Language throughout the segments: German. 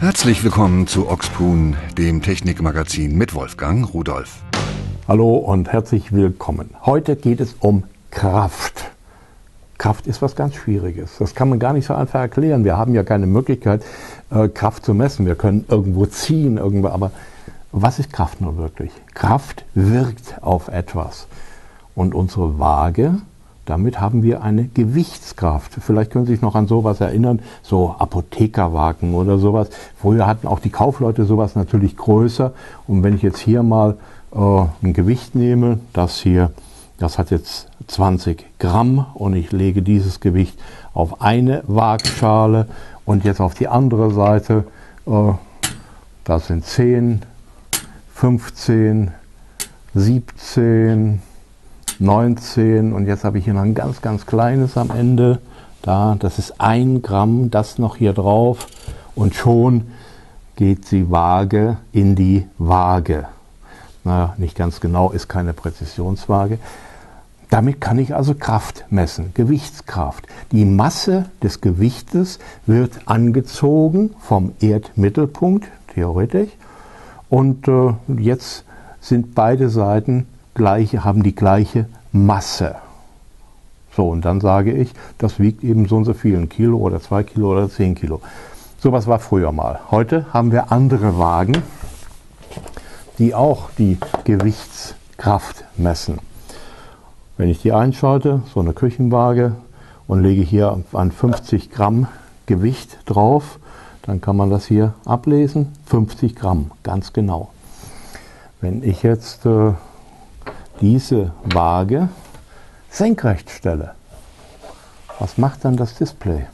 Herzlich willkommen zu Oxpoon, dem Technikmagazin mit Wolfgang Rudolf. Hallo und herzlich willkommen. Heute geht es um Kraft. Kraft ist was ganz Schwieriges. Das kann man gar nicht so einfach erklären. Wir haben ja keine Möglichkeit, äh, Kraft zu messen. Wir können irgendwo ziehen, irgendwo, aber was ist Kraft nun wirklich? Kraft wirkt auf etwas. Und unsere Waage damit haben wir eine Gewichtskraft. Vielleicht können Sie sich noch an sowas erinnern, so Apothekerwagen oder sowas. Früher hatten auch die Kaufleute sowas natürlich größer. Und wenn ich jetzt hier mal äh, ein Gewicht nehme, das hier, das hat jetzt 20 Gramm und ich lege dieses Gewicht auf eine Waagschale und jetzt auf die andere Seite, äh, das sind 10, 15, 17, 19 und jetzt habe ich hier noch ein ganz, ganz kleines am Ende. Da, das ist ein Gramm, das noch hier drauf und schon geht die Waage in die Waage. Naja, nicht ganz genau, ist keine Präzisionswaage. Damit kann ich also Kraft messen, Gewichtskraft. Die Masse des Gewichtes wird angezogen vom Erdmittelpunkt, theoretisch. Und äh, jetzt sind beide Seiten gleiche, haben die gleiche Masse. So, und dann sage ich, das wiegt eben so und so viel, ein Kilo oder zwei Kilo oder zehn Kilo. Sowas war früher mal. Heute haben wir andere Wagen, die auch die Gewichtskraft messen. Wenn ich die einschalte, so eine Küchenwaage, und lege hier ein 50 Gramm Gewicht drauf, dann kann man das hier ablesen. 50 Gramm, ganz genau. Wenn ich jetzt äh, diese Waage senkrecht stelle, was macht dann das Display?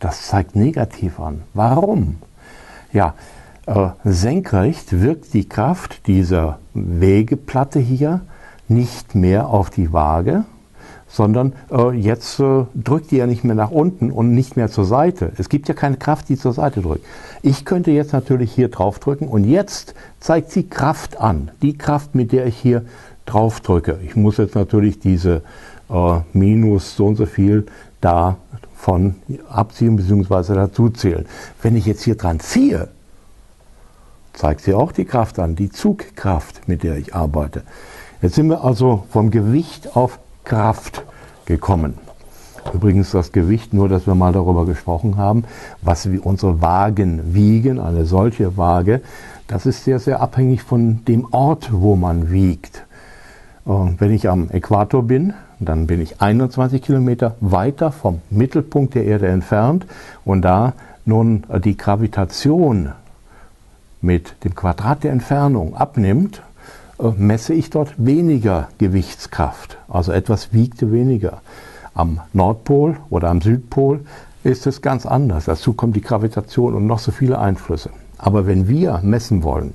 Das zeigt negativ an. Warum? Ja, äh, senkrecht wirkt die Kraft dieser Wegeplatte hier nicht mehr auf die Waage, sondern äh, jetzt äh, drückt die ja nicht mehr nach unten und nicht mehr zur Seite. Es gibt ja keine Kraft, die zur Seite drückt. Ich könnte jetzt natürlich hier drauf drücken und jetzt zeigt sie Kraft an. Die Kraft, mit der ich hier drauf drücke. Ich muss jetzt natürlich diese äh, minus so und so viel davon abziehen bzw. dazu zählen. Wenn ich jetzt hier dran ziehe, zeigt sie auch die Kraft an, die Zugkraft, mit der ich arbeite. Jetzt sind wir also vom Gewicht auf Kraft gekommen. Übrigens das Gewicht, nur dass wir mal darüber gesprochen haben, was unsere Wagen wiegen, eine solche Waage, das ist sehr, sehr abhängig von dem Ort, wo man wiegt. Und wenn ich am Äquator bin, dann bin ich 21 Kilometer weiter vom Mittelpunkt der Erde entfernt und da nun die Gravitation mit dem Quadrat der Entfernung abnimmt, äh, messe ich dort weniger Gewichtskraft. Also etwas wiegte weniger. Am Nordpol oder am Südpol ist es ganz anders. Dazu kommt die Gravitation und noch so viele Einflüsse. Aber wenn wir messen wollen,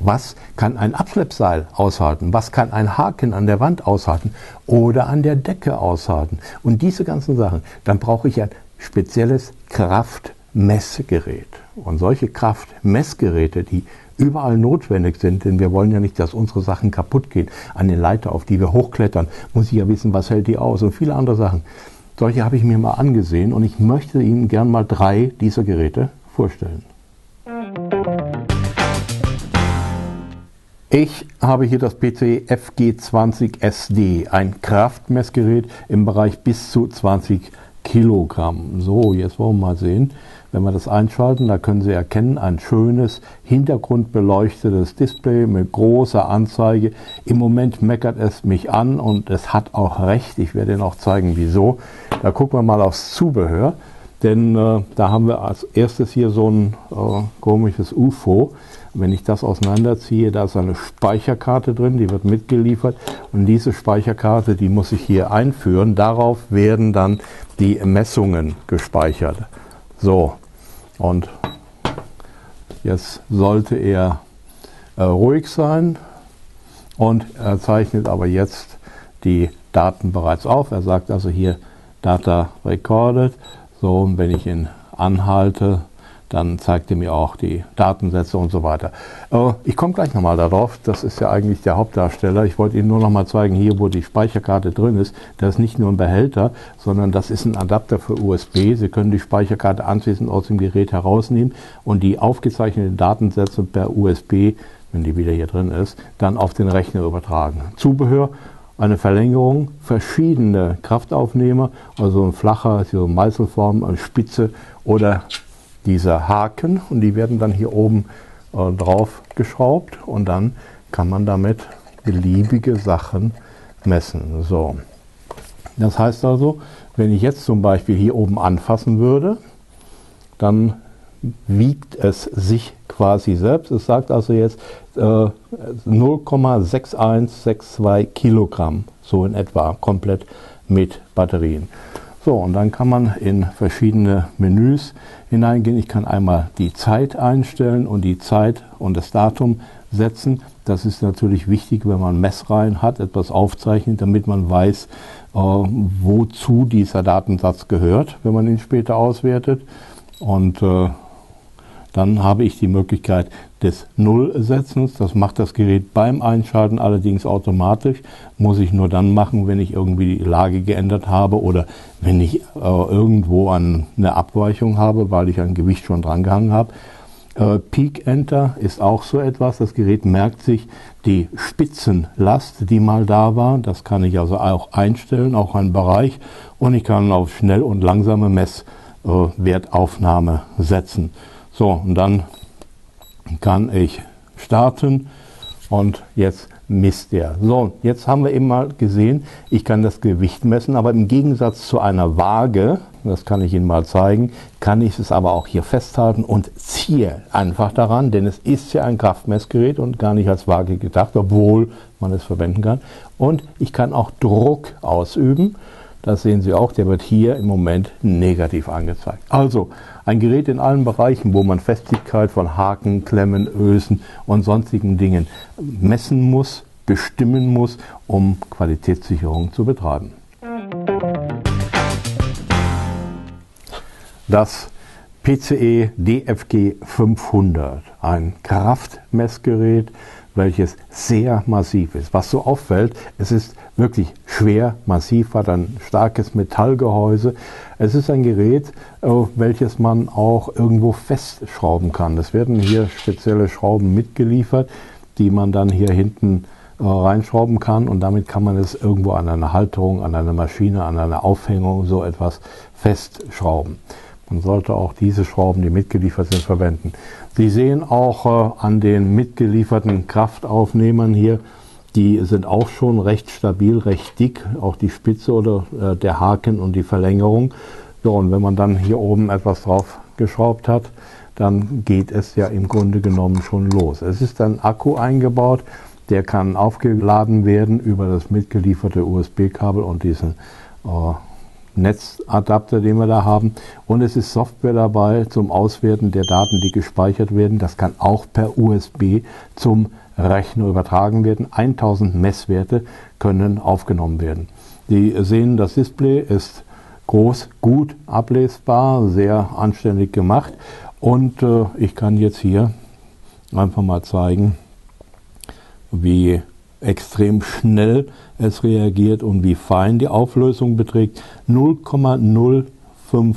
was kann ein Abschleppseil aushalten? Was kann ein Haken an der Wand aushalten oder an der Decke aushalten? Und diese ganzen Sachen, dann brauche ich ein spezielles Kraftmessgerät. Und solche Kraftmessgeräte, die überall notwendig sind, denn wir wollen ja nicht, dass unsere Sachen kaputt gehen. An den Leiter, auf die wir hochklettern, muss ich ja wissen, was hält die aus und viele andere Sachen. Solche habe ich mir mal angesehen und ich möchte Ihnen gern mal drei dieser Geräte vorstellen. Ich habe hier das PC FG20 SD, ein Kraftmessgerät im Bereich bis zu 20 Kilogramm. So, jetzt wollen wir mal sehen. Wenn wir das einschalten, da können Sie erkennen, ein schönes hintergrundbeleuchtetes Display mit großer Anzeige. Im Moment meckert es mich an und es hat auch recht. Ich werde Ihnen auch zeigen, wieso. Da gucken wir mal aufs Zubehör, denn äh, da haben wir als erstes hier so ein äh, komisches UFO. Wenn ich das auseinanderziehe, da ist eine Speicherkarte drin, die wird mitgeliefert und diese Speicherkarte, die muss ich hier einführen. Darauf werden dann die Messungen gespeichert. So, und jetzt sollte er äh, ruhig sein und er zeichnet aber jetzt die Daten bereits auf. Er sagt also hier Data recorded. So, und wenn ich ihn anhalte, dann zeigt er mir auch die Datensätze und so weiter. Äh, ich komme gleich nochmal darauf, das ist ja eigentlich der Hauptdarsteller. Ich wollte Ihnen nur nochmal zeigen, hier wo die Speicherkarte drin ist, das ist nicht nur ein Behälter, sondern das ist ein Adapter für USB. Sie können die Speicherkarte anschließend aus dem Gerät herausnehmen und die aufgezeichneten Datensätze per USB, wenn die wieder hier drin ist, dann auf den Rechner übertragen. Zubehör eine Verlängerung, verschiedene Kraftaufnehmer, also ein flacher, so Meißelform, eine Spitze oder dieser Haken und die werden dann hier oben äh, drauf geschraubt und dann kann man damit beliebige Sachen messen. So. Das heißt also, wenn ich jetzt zum Beispiel hier oben anfassen würde, dann wiegt es sich quasi selbst. Es sagt also jetzt äh, 0,6162 Kilogramm, so in etwa, komplett mit Batterien. So, und dann kann man in verschiedene Menüs hineingehen. Ich kann einmal die Zeit einstellen und die Zeit und das Datum setzen. Das ist natürlich wichtig, wenn man Messreihen hat, etwas aufzeichnet, damit man weiß, äh, wozu dieser Datensatz gehört, wenn man ihn später auswertet. Und äh, dann habe ich die Möglichkeit des Nullsetzens. Das macht das Gerät beim Einschalten allerdings automatisch. Muss ich nur dann machen, wenn ich irgendwie die Lage geändert habe oder wenn ich äh, irgendwo eine Abweichung habe, weil ich ein Gewicht schon drangehangen habe. Äh, Peak Enter ist auch so etwas. Das Gerät merkt sich die Spitzenlast, die mal da war. Das kann ich also auch einstellen, auch einen Bereich. Und ich kann auf schnell und langsame Messwertaufnahme äh, setzen. So, und dann kann ich starten und jetzt misst er. So, jetzt haben wir eben mal gesehen, ich kann das Gewicht messen, aber im Gegensatz zu einer Waage, das kann ich Ihnen mal zeigen, kann ich es aber auch hier festhalten und ziehe einfach daran, denn es ist ja ein Kraftmessgerät und gar nicht als Waage gedacht, obwohl man es verwenden kann. Und ich kann auch Druck ausüben. Das sehen Sie auch, der wird hier im Moment negativ angezeigt. Also ein Gerät in allen Bereichen, wo man Festigkeit von Haken, Klemmen, Ösen und sonstigen Dingen messen muss, bestimmen muss, um Qualitätssicherung zu betreiben. Das PCE DFG 500, ein Kraftmessgerät, welches sehr massiv ist. Was so auffällt, es ist wirklich schwer, massiv, hat ein starkes Metallgehäuse. Es ist ein Gerät, äh, welches man auch irgendwo festschrauben kann. Es werden hier spezielle Schrauben mitgeliefert, die man dann hier hinten äh, reinschrauben kann und damit kann man es irgendwo an einer Halterung, an einer Maschine, an einer Aufhängung so etwas festschrauben. Man sollte auch diese Schrauben, die mitgeliefert sind, verwenden. Sie sehen auch äh, an den mitgelieferten Kraftaufnehmern hier, die sind auch schon recht stabil, recht dick, auch die Spitze oder äh, der Haken und die Verlängerung. So, und wenn man dann hier oben etwas drauf geschraubt hat, dann geht es ja im Grunde genommen schon los. Es ist ein Akku eingebaut, der kann aufgeladen werden über das mitgelieferte USB-Kabel und diesen äh, Netzadapter, den wir da haben. Und es ist Software dabei zum Auswerten der Daten, die gespeichert werden. Das kann auch per USB zum Rechner übertragen werden. 1000 Messwerte können aufgenommen werden. Sie sehen, das Display ist groß, gut ablesbar, sehr anständig gemacht. Und äh, ich kann jetzt hier einfach mal zeigen, wie extrem schnell es reagiert und wie fein die Auflösung beträgt. 0,05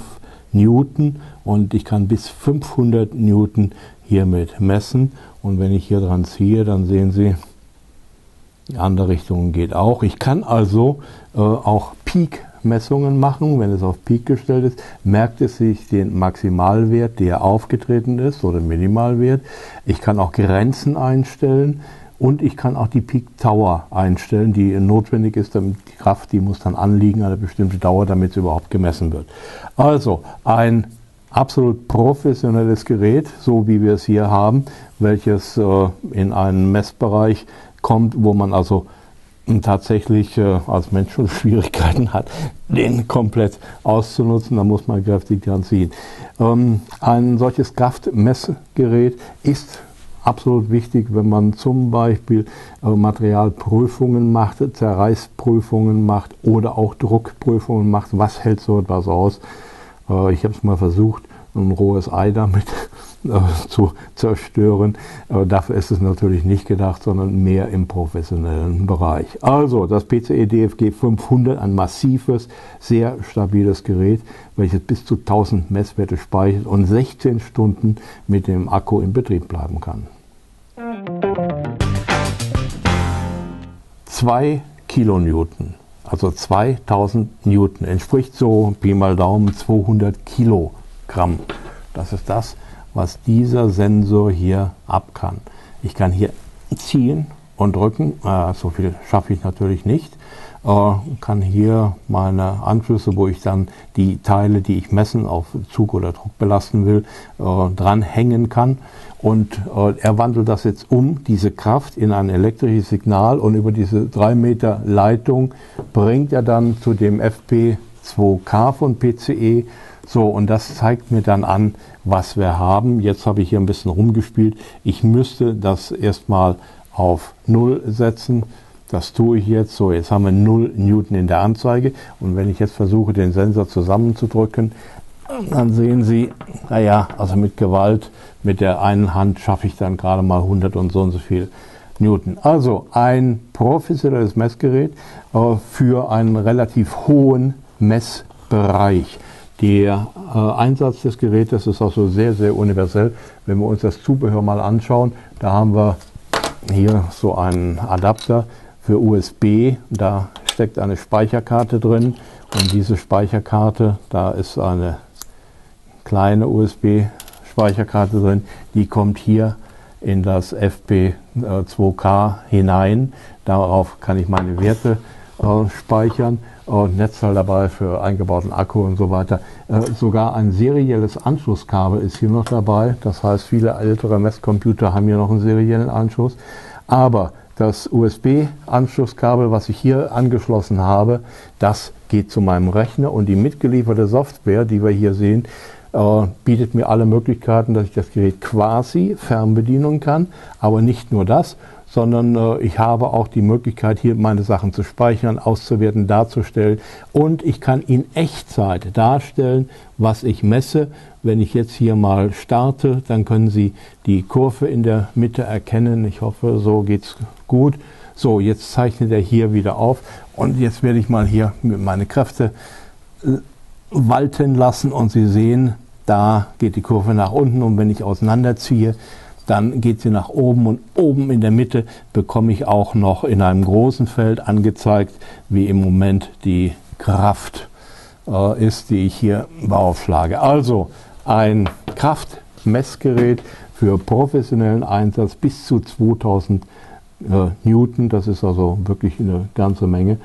Newton und ich kann bis 500 Newton hiermit messen. Und wenn ich hier dran ziehe, dann sehen Sie, die andere Richtung geht auch. Ich kann also äh, auch Peak-Messungen machen. Wenn es auf Peak gestellt ist, merkt es sich den Maximalwert, der aufgetreten ist, oder Minimalwert. Ich kann auch Grenzen einstellen. Und ich kann auch die Peak Tower einstellen, die notwendig ist, damit die Kraft, die muss dann anliegen, eine bestimmte Dauer, damit sie überhaupt gemessen wird. Also ein absolut professionelles Gerät, so wie wir es hier haben, welches äh, in einen Messbereich kommt, wo man also tatsächlich äh, als Mensch schon Schwierigkeiten hat, den komplett auszunutzen. Da muss man kräftig dran ziehen. Ähm, ein solches Kraftmessgerät ist absolut wichtig, wenn man zum Beispiel äh, Materialprüfungen macht, Zerreißprüfungen macht oder auch Druckprüfungen macht. Was hält so etwas aus? Äh, ich habe es mal versucht ein rohes Ei damit äh, zu zerstören. Aber dafür ist es natürlich nicht gedacht, sondern mehr im professionellen Bereich. Also das PCE DFG 500, ein massives, sehr stabiles Gerät, welches bis zu 1000 Messwerte speichert und 16 Stunden mit dem Akku in Betrieb bleiben kann. 2 Kilonewton, also 2000 Newton, entspricht so Pi mal Daumen 200 Kilogramm. Das ist das, was dieser Sensor hier ab kann. Ich kann hier ziehen und drücken, äh, so viel schaffe ich natürlich nicht. Äh, kann hier meine Anschlüsse, wo ich dann die Teile, die ich messen, auf Zug oder Druck belasten will, äh, dranhängen kann. Und äh, er wandelt das jetzt um, diese Kraft, in ein elektrisches Signal und über diese drei Meter Leitung bringt er dann zu dem FP2K von PCE so, und das zeigt mir dann an, was wir haben. Jetzt habe ich hier ein bisschen rumgespielt. Ich müsste das erstmal auf Null setzen. Das tue ich jetzt. So, jetzt haben wir 0 Newton in der Anzeige. Und wenn ich jetzt versuche, den Sensor zusammenzudrücken, dann sehen Sie, naja, also mit Gewalt, mit der einen Hand schaffe ich dann gerade mal 100 und so und so viel Newton. Also ein professionelles Messgerät äh, für einen relativ hohen Messbereich. Der äh, Einsatz des Gerätes ist also sehr, sehr universell. Wenn wir uns das Zubehör mal anschauen, da haben wir hier so einen Adapter für USB. Da steckt eine Speicherkarte drin und diese Speicherkarte, da ist eine kleine USB-Speicherkarte drin, die kommt hier in das FP2K hinein. Darauf kann ich meine Werte äh, speichern und Netzteil dabei für eingebauten Akku und so weiter. Äh, sogar ein serielles Anschlusskabel ist hier noch dabei. Das heißt, viele ältere Messcomputer haben hier noch einen seriellen Anschluss. Aber das USB-Anschlusskabel, was ich hier angeschlossen habe, das geht zu meinem Rechner und die mitgelieferte Software, die wir hier sehen, äh, bietet mir alle Möglichkeiten, dass ich das Gerät quasi fernbedienen kann. Aber nicht nur das, sondern äh, ich habe auch die Möglichkeit, hier meine Sachen zu speichern, auszuwerten, darzustellen und ich kann in Echtzeit darstellen, was ich messe. Wenn ich jetzt hier mal starte, dann können Sie die Kurve in der Mitte erkennen. Ich hoffe, so geht's gut. So, jetzt zeichnet er hier wieder auf und jetzt werde ich mal hier meine Kräfte äh, walten lassen und Sie sehen, da geht die Kurve nach unten und wenn ich auseinanderziehe, dann geht sie nach oben und oben in der Mitte bekomme ich auch noch in einem großen Feld angezeigt, wie im Moment die Kraft äh, ist, die ich hier beaufschlage. Also ein Kraftmessgerät für professionellen Einsatz bis zu 2000 äh, Newton, das ist also wirklich eine ganze Menge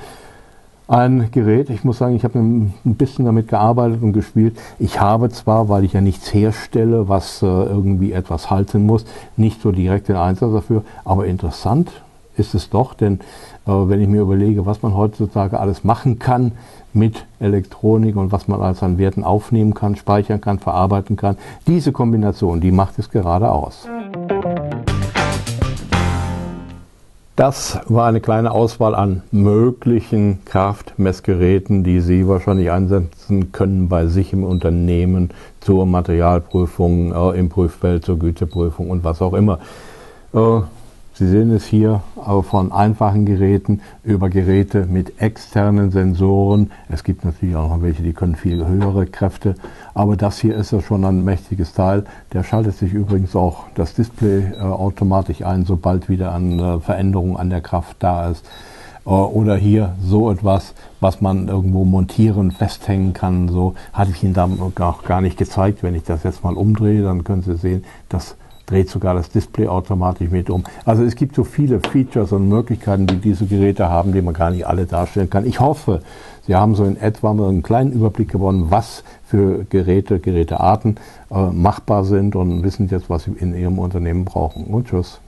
ein Gerät. Ich muss sagen, ich habe ein bisschen damit gearbeitet und gespielt. Ich habe zwar, weil ich ja nichts herstelle, was äh, irgendwie etwas halten muss, nicht so direkt den Einsatz dafür, aber interessant ist es doch, denn äh, wenn ich mir überlege, was man heutzutage alles machen kann mit Elektronik und was man alles an Werten aufnehmen kann, speichern kann, verarbeiten kann, diese Kombination, die macht es gerade aus. Das war eine kleine Auswahl an möglichen Kraftmessgeräten, die Sie wahrscheinlich einsetzen können bei sich im Unternehmen zur Materialprüfung, äh, im Prüffeld, zur Güteprüfung und was auch immer. Äh, Sie sehen es hier von einfachen Geräten über Geräte mit externen Sensoren. Es gibt natürlich auch noch welche, die können viel höhere Kräfte. Aber das hier ist ja schon ein mächtiges Teil. Der schaltet sich übrigens auch das Display äh, automatisch ein, sobald wieder eine Veränderung an der Kraft da ist. Äh, oder hier so etwas, was man irgendwo montieren, festhängen kann. So hatte ich Ihnen da auch gar nicht gezeigt. Wenn ich das jetzt mal umdrehe, dann können Sie sehen, dass dreht sogar das Display automatisch mit um. Also es gibt so viele Features und Möglichkeiten, die diese Geräte haben, die man gar nicht alle darstellen kann. Ich hoffe, Sie haben so in etwa mal einen kleinen Überblick gewonnen, was für Geräte, Gerätearten äh, machbar sind und wissen jetzt, was Sie in Ihrem Unternehmen brauchen. Und tschüss.